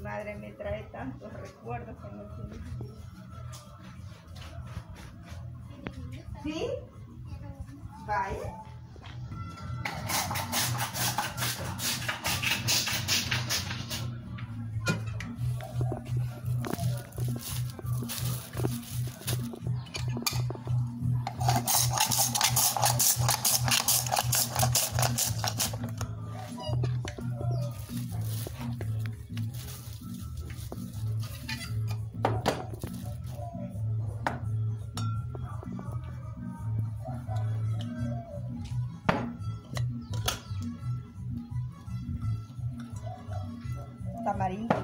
madre me trae tantos recuerdos el. ¿Sí? Vaya. Tamarindo.